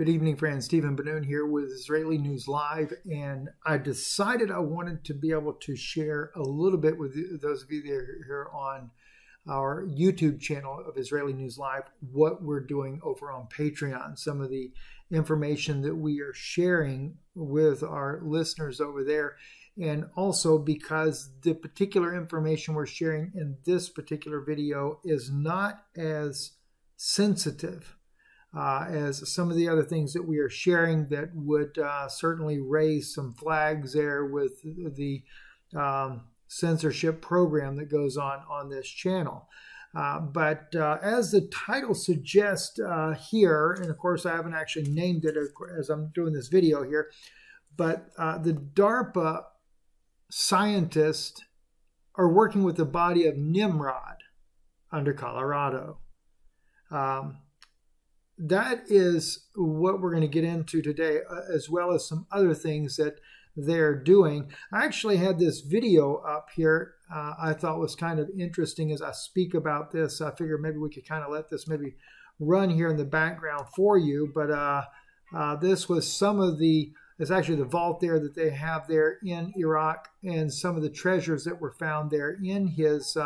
Good evening, friends. Stephen Ben-Nun here with Israeli News Live, and I decided I wanted to be able to share a little bit with those of you that are here on our YouTube channel of Israeli News Live what we're doing over on Patreon, some of the information that we are sharing with our listeners over there, and also because the particular information we're sharing in this particular video is not as sensitive uh, as some of the other things that we are sharing that would uh, certainly raise some flags there with the um, censorship program that goes on on this channel. Uh, but uh, as the title suggests uh, here, and of course I haven't actually named it as I'm doing this video here, but uh, the DARPA scientists are working with the body of Nimrod under Colorado. Um, that is what we're going to get into today, uh, as well as some other things that they're doing. I actually had this video up here uh, I thought was kind of interesting as I speak about this. I figured maybe we could kind of let this maybe run here in the background for you. But uh, uh, this was some of the, it's actually the vault there that they have there in Iraq and some of the treasures that were found there in his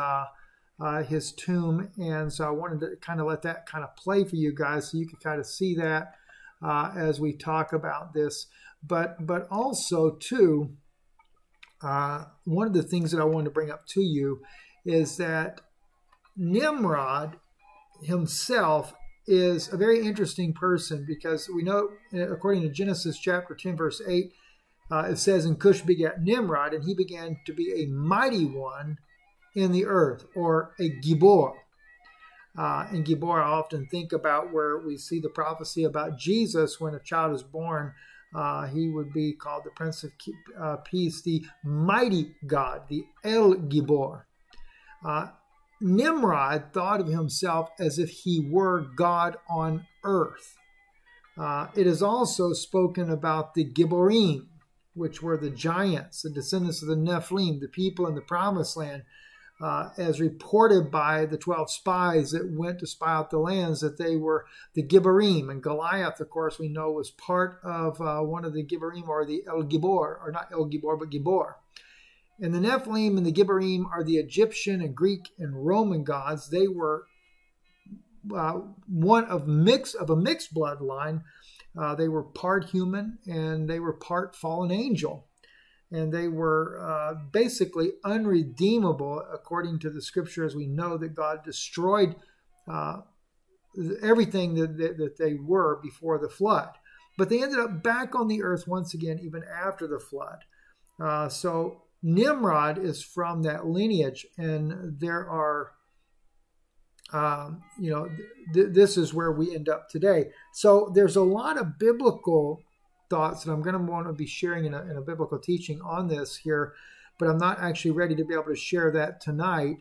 uh, his tomb. And so I wanted to kind of let that kind of play for you guys so you can kind of see that uh, as we talk about this. But, but also, too, uh, one of the things that I wanted to bring up to you is that Nimrod himself is a very interesting person because we know, according to Genesis chapter 10, verse 8, uh, it says, And Cush begat Nimrod, and he began to be a mighty one in the earth, or a Gibor. Uh, and Gibor, I often think about where we see the prophecy about Jesus when a child is born. Uh, he would be called the Prince of uh, Peace, the mighty God, the El Gibor. Uh, Nimrod thought of himself as if he were God on earth. Uh, it is also spoken about the Giborim, which were the giants, the descendants of the Nephilim, the people in the promised land uh, as reported by the 12 spies that went to spy out the lands, that they were the Gibborim. And Goliath, of course, we know was part of uh, one of the Gibborim or the El Gibor, or not El Gibor, but Gibor. And the Nephilim and the Gibborim are the Egyptian and Greek and Roman gods. They were uh, one of mix of a mixed bloodline. Uh, they were part human and they were part fallen angel and they were uh, basically unredeemable according to the scripture, as we know that God destroyed uh, everything that, that, that, they were before the flood. But they ended up back on the earth once again, even after the flood. Uh, so Nimrod is from that lineage, and there are. Um, you know, th- this is where we end up today. So there's a lot of biblical thoughts, and I'm going to want to be sharing in a, in a biblical teaching on this here, but I'm not actually ready to be able to share that tonight.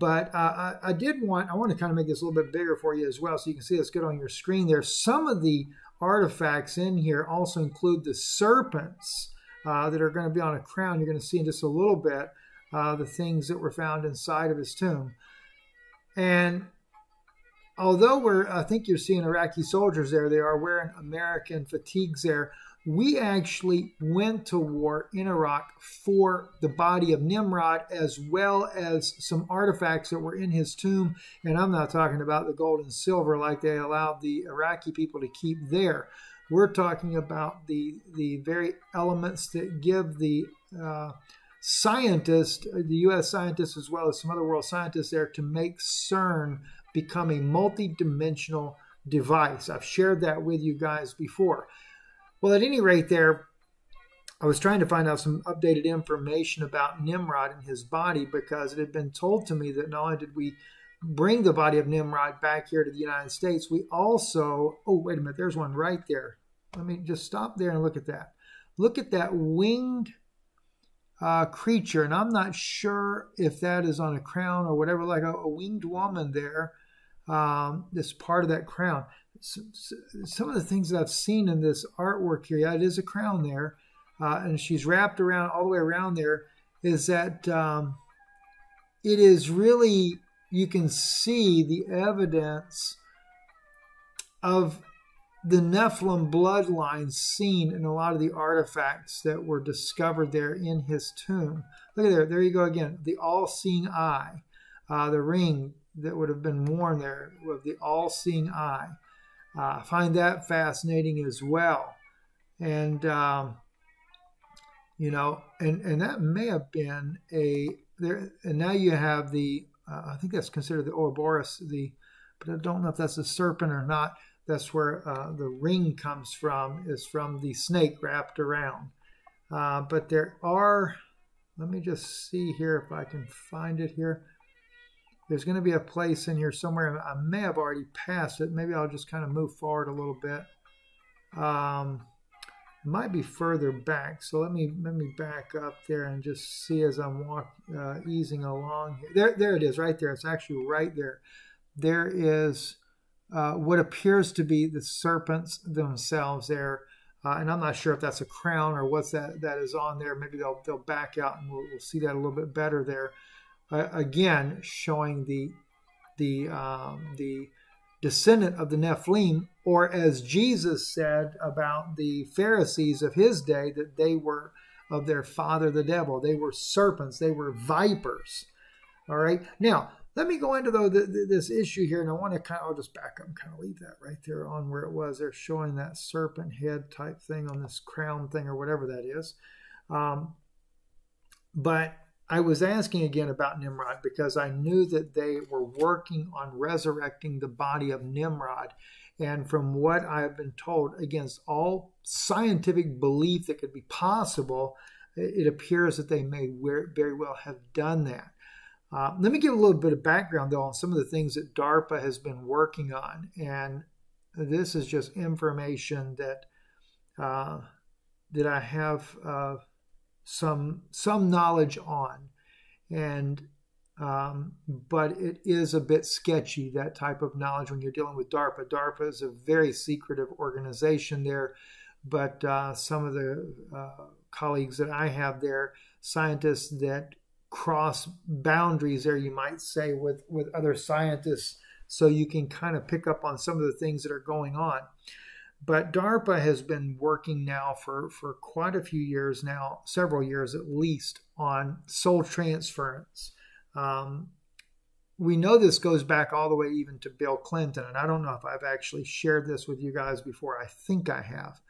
But uh, I, I, did want, I want to kind of make this a little bit bigger for you as well, so you can see this good on your screen there. Some of the artifacts in here also include the serpents uh, that are going to be on a crown. You're going to see in just a little bit uh, the things that were found inside of his tomb. And although we're, I think you're seeing Iraqi soldiers there, they are wearing American fatigues there we actually went to war in Iraq for the body of Nimrod as well as some artifacts that were in his tomb. And I'm not talking about the gold and silver like they allowed the Iraqi people to keep there. We're talking about the, the very elements that give the uh, scientists, the U.S. scientists, as well as some other world scientists there, to make CERN become a multi-dimensional device. I've shared that with you guys before. Well, at any rate, there, I was trying to find out some updated information about Nimrod and his body because it had been told to me that not only did we bring the body of Nimrod back here to the United States, we also, oh, wait a minute, there's one right there. Let me just stop there and look at that. Look at that winged uh, creature, and I'm not sure if that is on a crown or whatever, like a, a winged woman there. Um, this part of that crown some of the things that I've seen in this artwork here, yeah, it is a crown there, uh, and she's wrapped around all the way around there, is that um, it is really, you can see the evidence of the Nephilim bloodline seen in a lot of the artifacts that were discovered there in his tomb. Look at there, there you go again. The all-seeing eye, uh, the ring that would have been worn there with the all-seeing eye. Uh, I find that fascinating as well, and um, you know, and and that may have been a there. And now you have the, uh, I think that's considered the Ouroboros, the, but I don't know if that's a serpent or not that's where uh, the ring comes from, is from the snake wrapped around. Uh, but there are, let me just see here if I can find it here. There's going to be a place in here somewhere. I may have already passed it. Maybe I'll just kind of move forward a little bit. Um, it might be further back. So let me let me back up there and just see as I'm walk, uh, easing along. Here. There, there it is, right there. It's actually right there. There is uh, what appears to be the serpents themselves there. Uh, and I'm not sure if that's a crown or what's that that is on there. Maybe they'll they'll back out and we'll, we'll see that a little bit better there. Uh, again, showing the the um, the descendant of the Nephilim, or as Jesus said about the Pharisees of his day, that they were of their father the devil. They were serpents. They were vipers. All right. Now let me go into though the, the, this issue here, and I want to kind of I'll just back up and kind of leave that right there on where it was. They're showing that serpent head type thing on this crown thing or whatever that is. Um, but I was asking again about Nimrod because I knew that they were working on resurrecting the body of Nimrod. And from what I have been told, against all scientific belief that could be possible, it appears that they may very well have done that. Uh, let me give a little bit of background, though, on some of the things that DARPA has been working on. And this is just information that uh, that I have uh, some some knowledge on, and um, but it is a bit sketchy that type of knowledge when you're dealing with DARPA. DARPA is a very secretive organization there, but uh, some of the uh, colleagues that I have there, scientists that cross boundaries there, you might say, with, with other scientists so you can kind of pick up on some of the things that are going on. But DARPA has been working now for, for quite a few years now, several years at least, on soul transference. Um, we know this goes back all the way even to Bill Clinton, and I don't know if I've actually shared this with you guys before. I think I have.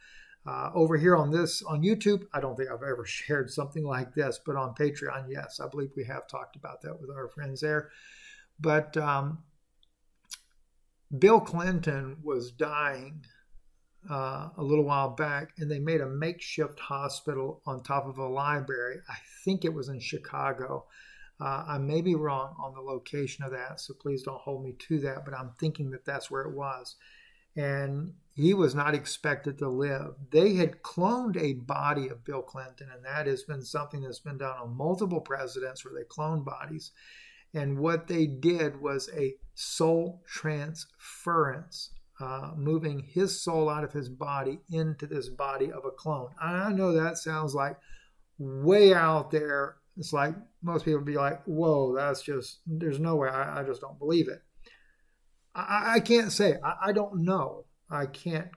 Uh, over here on this on YouTube, I don't think I've ever shared something like this, but on Patreon, yes, I believe we have talked about that with our friends there. But um, Bill Clinton was dying uh, a little while back, and they made a makeshift hospital on top of a library. I think it was in Chicago. Uh, I may be wrong on the location of that, so please don't hold me to that, but I'm thinking that that's where it was and he was not expected to live. They had cloned a body of Bill Clinton, and that has been something that's been done on multiple presidents where they clone bodies. And what they did was a soul transference, uh, moving his soul out of his body into this body of a clone. I know that sounds like way out there. It's like most people be like, whoa, that's just, there's no way. I, I just don't believe it. I, I can't say. I, I don't know. I can't.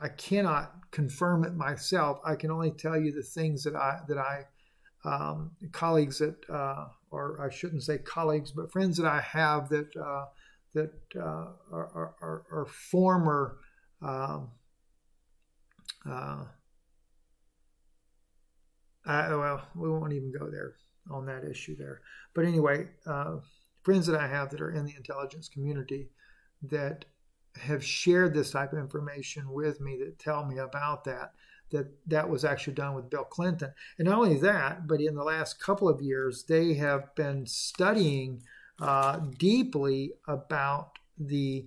I cannot confirm it myself. I can only tell you the things that I that I um, colleagues that uh, or I shouldn't say colleagues, but friends that I have that uh, that uh, are, are, are, former. Um, uh, I, well, we won't even go there on that issue there. But anyway, uh, friends that I have that are in the intelligence community that have shared this type of information with me that tell me about that that that was actually done with Bill Clinton. And not only that, but in the last couple of years, they have been studying uh, deeply about the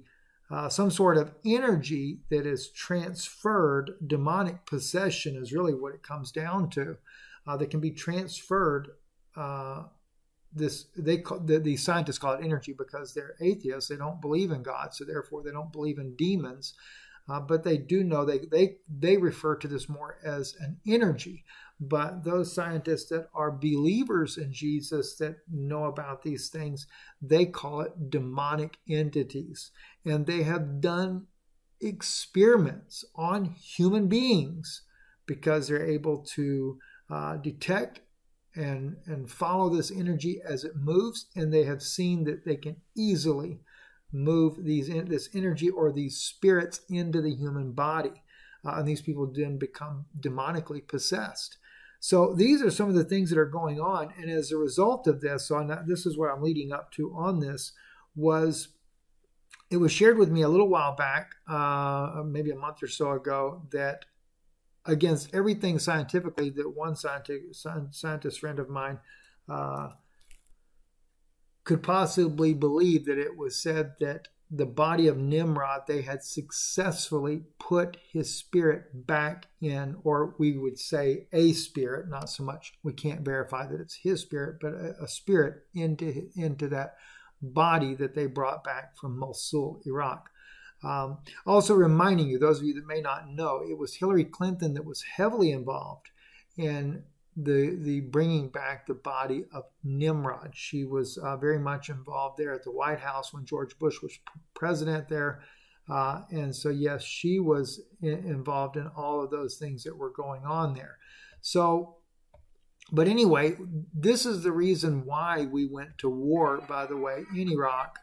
uh, some sort of energy that is transferred. Demonic possession is really what it comes down to. Uh, that can be transferred uh, this they call, the, the scientists call it energy because they're atheists they don't believe in god so therefore they don't believe in demons uh, but they do know they, they they refer to this more as an energy. But those scientists that are believers in jesus that know about these things they call it demonic entities. And they have done experiments on human beings because they're able to uh, detect and and follow this energy as it moves. And they have seen that they can easily move these in this energy or these spirits into the human body. Uh, and these people then become demonically possessed. So these are some of the things that are going on. And as a result of this so not, this is what i'm leading up to on this was it was shared with me a little while back uh, maybe a month or so ago that against everything scientifically that one scientist, scientist friend of mine uh, could possibly believe that it was said that the body of Nimrod, they had successfully put his spirit back in, or we would say a spirit, not so much, we can't verify that it's his spirit, but a, a spirit into, into that body that they brought back from Mosul, Iraq. Um, also, reminding you, those of you that may not know, it was Hillary Clinton that was heavily involved in the the bringing back the body of Nimrod. She was uh, very much involved there at the White House when George Bush was president there, uh, and so yes, she was in, involved in all of those things that were going on there. So, but anyway, this is the reason why we went to war. By the way, in Iraq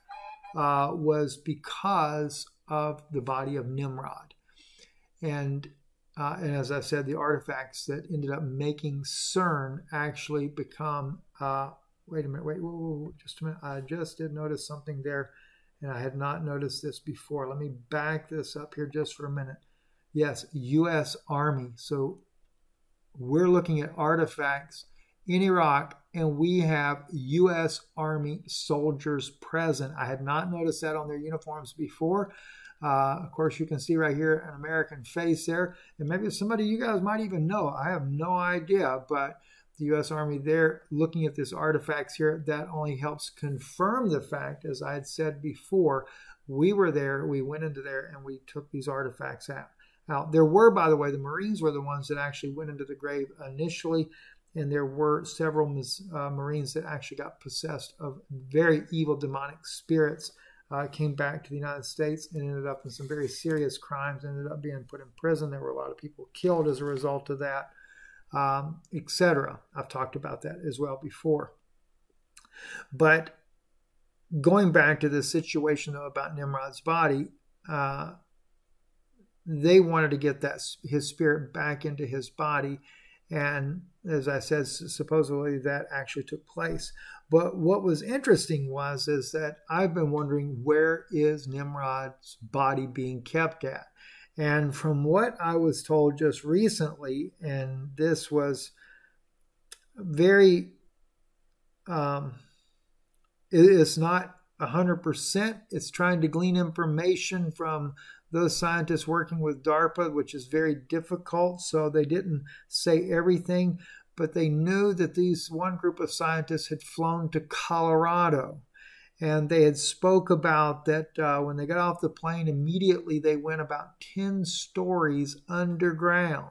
uh, was because of the body of Nimrod. And, uh, and as I said, the artifacts that ended up making CERN actually become. Uh, wait a minute, wait, whoa, whoa, just a minute. I just did notice something there, and I had not noticed this before. Let me back this up here just for a minute. Yes, U.S. Army. So we're looking at artifacts in Iraq, and we have U.S. Army soldiers present. I had not noticed that on their uniforms before. Uh, of course, you can see right here an American face there, and maybe somebody you guys might even know. I have no idea, but the U.S. Army there looking at this artifacts here, that only helps confirm the fact, as I had said before, we were there, we went into there, and we took these artifacts out. Now, there were, by the way, the Marines were the ones that actually went into the grave initially, and there were several uh, Marines that actually got possessed of very evil demonic spirits uh, came back to the United States and ended up in some very serious crimes, ended up being put in prison. There were a lot of people killed as a result of that, um, etc. I've talked about that as well before. But going back to the situation though about Nimrod's body, uh, they wanted to get that his spirit back into his body, and as I said, supposedly that actually took place. But what was interesting was is that I've been wondering where is Nimrod's body being kept at? And from what I was told just recently, and this was very, um, it's not 100%. It's trying to glean information from those scientists working with DARPA, which is very difficult. So they didn't say everything but they knew that these one group of scientists had flown to Colorado. And they had spoke about that uh, when they got off the plane, immediately they went about 10 stories underground.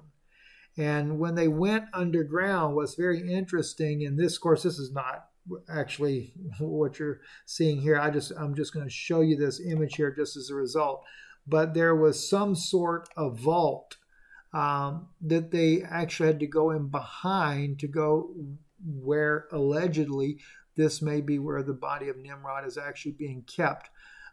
And when they went underground was very interesting. And this, of course, this is not actually what you're seeing here. I just I'm just going to show you this image here just as a result. But there was some sort of vault um, that they actually had to go in behind to go where allegedly this may be where the body of Nimrod is actually being kept.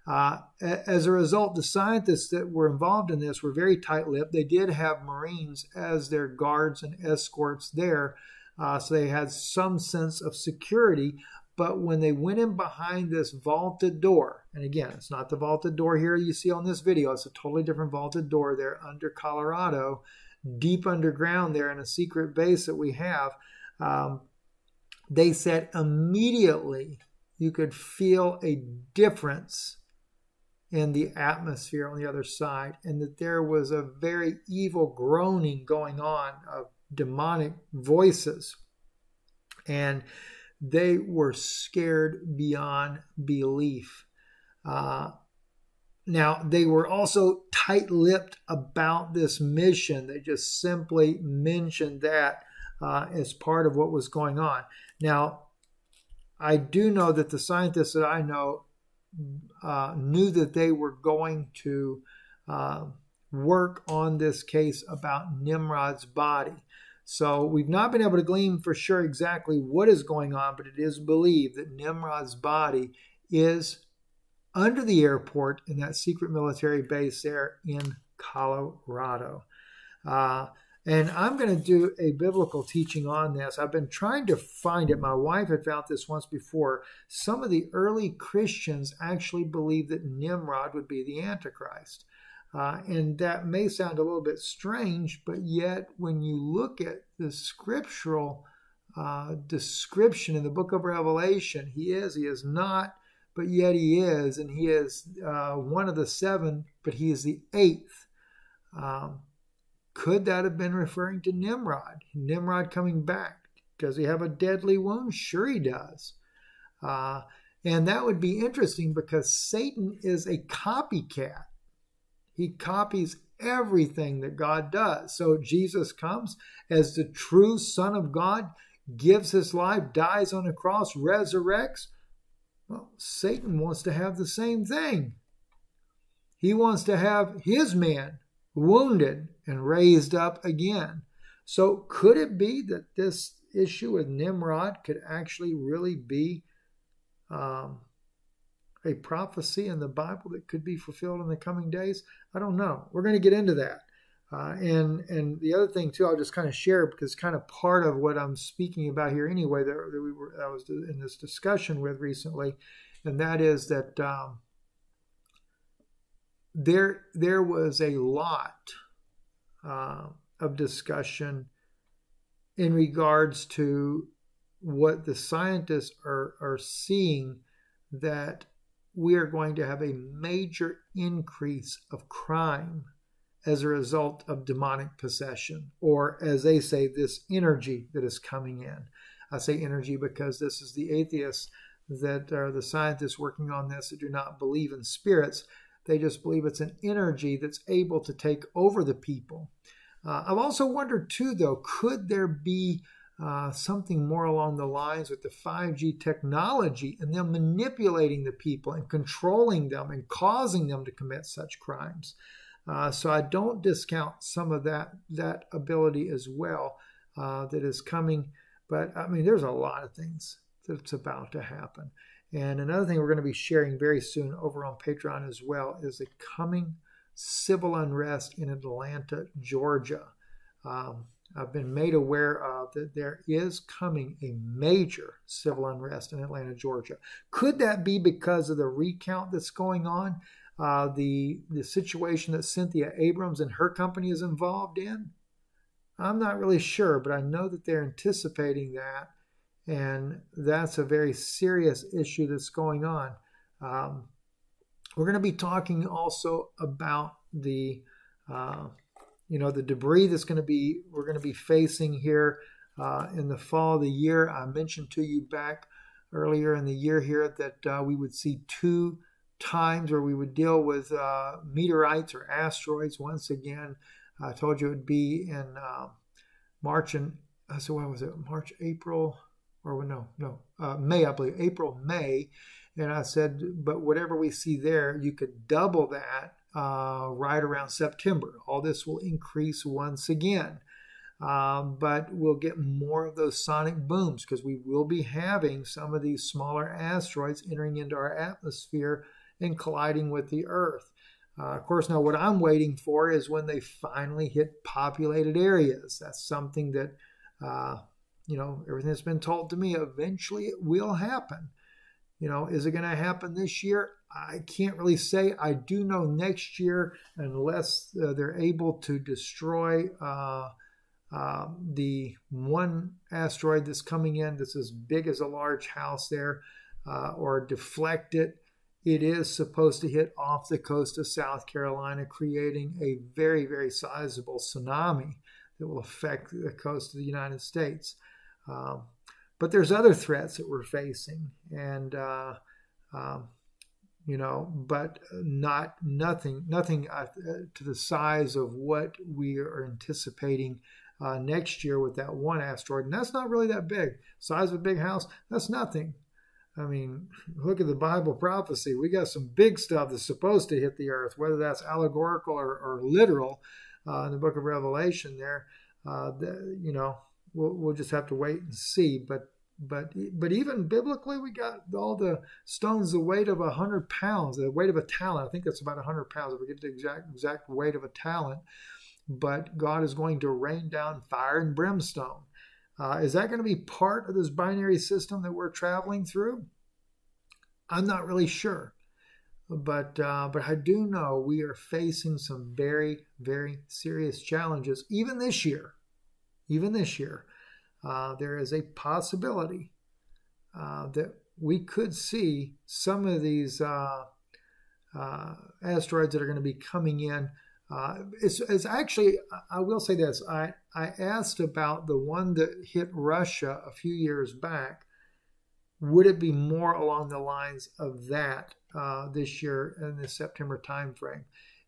Uh, as a result, the scientists that were involved in this were very tight lipped. They did have Marines as their guards and escorts there, uh, so they had some sense of security. But when they went in behind this vaulted door, and again, it's not the vaulted door here you see on this video, it's a totally different vaulted door there under Colorado, deep underground there in a secret base that we have. Um, they said immediately you could feel a difference in the atmosphere on the other side, and that there was a very evil groaning going on of demonic voices. And they were scared beyond belief. Uh, now, they were also tight lipped about this mission. They just simply mentioned that uh, as part of what was going on. Now, I do know that the scientists that I know uh, knew that they were going to uh, work on this case about Nimrod's body. So we've not been able to glean for sure exactly what is going on, but it is believed that Nimrod's body is under the airport in that secret military base there in Colorado. Uh, and I'm going to do a biblical teaching on this. I've been trying to find it. My wife had found this once before. Some of the early Christians actually believed that Nimrod would be the Antichrist. Uh, and that may sound a little bit strange, but yet when you look at the scriptural uh, description in the book of Revelation, he is, he is not, but yet he is, and he is uh, one of the seven, but he is the eighth. Um, could that have been referring to Nimrod? Nimrod coming back? Does he have a deadly wound? Sure, he does. Uh, and that would be interesting because Satan is a copycat. He copies everything that God does. So Jesus comes as the true Son of God, gives his life, dies on a cross, resurrects. Well, Satan wants to have the same thing. He wants to have his man wounded and raised up again. So, could it be that this issue with Nimrod could actually really be um, a prophecy in the Bible that could be fulfilled in the coming days? I don't know. We're going to get into that. Uh, and and the other thing too, I'll just kind of share because kind of part of what I'm speaking about here anyway that, that we were I was in this discussion with recently, and that is that um, there there was a lot uh, of discussion in regards to what the scientists are, are seeing that we are going to have a major increase of crime as a result of demonic possession, or as they say, this energy that is coming in. I say energy because this is the atheists that are the scientists working on this that do not believe in spirits. They just believe it's an energy that's able to take over the people. Uh, I've also wondered, too, though, could there be uh, something more along the lines with the 5G technology and them manipulating the people and controlling them and causing them to commit such crimes? Uh, so I don't discount some of that that ability as well uh, that is coming. But I mean, there's a lot of things that's about to happen. And another thing we're going to be sharing very soon over on Patreon as well is the coming civil unrest in Atlanta, Georgia. Um, I've been made aware of that there is coming a major civil unrest in Atlanta, Georgia. Could that be because of the recount that's going on? Uh, the the situation that Cynthia Abrams and her company is involved in? I'm not really sure, but I know that they're anticipating that and that's a very serious issue that's going on. Um, we're going to be talking also about the, uh, you know, the debris that's going to be we're going to be facing here uh, in the fall of the year. I mentioned to you back earlier in the year here that uh, we would see two times where we would deal with uh, meteorites or asteroids. Once again, I told you it would be in uh, March and so when was it? March, April or no, no, uh, May, I believe, April, May. And I said, but whatever we see there, you could double that uh, right around September. All this will increase once again. Um, but we'll get more of those sonic booms because we will be having some of these smaller asteroids entering into our atmosphere and colliding with the Earth. Uh, of course, now what I'm waiting for is when they finally hit populated areas. That's something that uh, you know, everything that's been told to me, eventually it will happen. You know, is it going to happen this year? I can't really say. I do know next year, unless uh, they're able to destroy uh, uh, the one asteroid that's coming in that's as big as a large house there, uh, or deflect it, it is supposed to hit off the coast of South Carolina, creating a very, very sizable tsunami that will affect the coast of the United States. Um, but there's other threats that we're facing, and uh, um, you know, but not nothing nothing uh, to the size of what we are anticipating uh, next year with that one asteroid, and that's not really that big. Size of a big house, that's nothing. I mean, look at the Bible prophecy. We got some big stuff that's supposed to hit the earth, whether that's allegorical or, or literal uh, in the book of Revelation there. Uh, the, you know, we'll, we'll just have to wait and see. But but but even biblically, we got all the stones the weight of a hundred pounds, the weight of a talent. I think that's about a hundred pounds if we get the exact exact weight of a talent. But God is going to rain down fire and brimstone. Uh, is that going to be part of this binary system that we're traveling through? I'm not really sure, but uh, but I do know we are facing some very very serious challenges even this year. Even this year, uh, there is a possibility uh, that we could see some of these uh, uh, asteroids that are going to be coming in uh, it's, it's, actually, I will say this. I, I asked about the one that hit Russia a few years back. Would it be more along the lines of that this year in the September timeframe?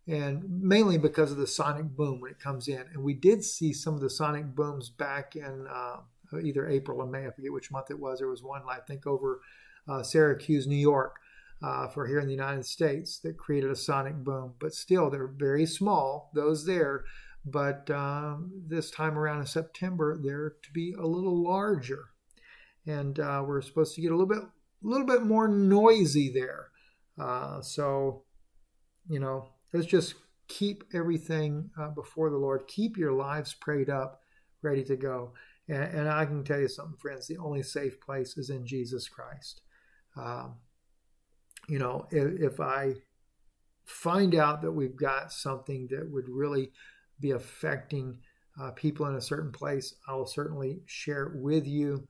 And mainly because of the sonic boom when it comes in. And we did see some of the sonic booms back in uh, either April or May. I forget which month it was. There was one, I think, over uh, Syracuse, New York uh, for here in the United States that created a sonic boom. But still, they're very small, those there. But um, this time around in September, they're to be a little larger. And uh, we're supposed to get a little bit, a little bit more noisy there. Uh, so, you know, let's just keep everything uh, before the Lord. Keep your lives prayed up, ready to go. And, and, I can tell you something, friends. The only safe place is in Jesus Christ. Um, you know, if, if I find out that we've got something that would really be affecting uh, people in a certain place, I will certainly share with you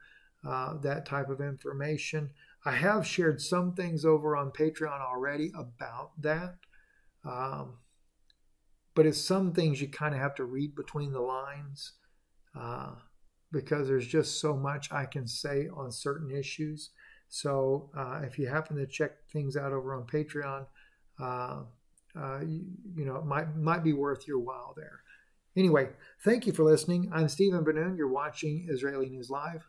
uh, that type of information. I have shared some things over on Patreon already about that. Um, but it's some things you kind of have to read between the lines uh, because there's just so much I can say on certain issues. So uh, if you happen to check things out over on Patreon, uh, uh, you, you, know, it might, might be worth your while there. Anyway, thank you for listening. I'm Stephen Ben-Nun. You're watching Israeli News Live.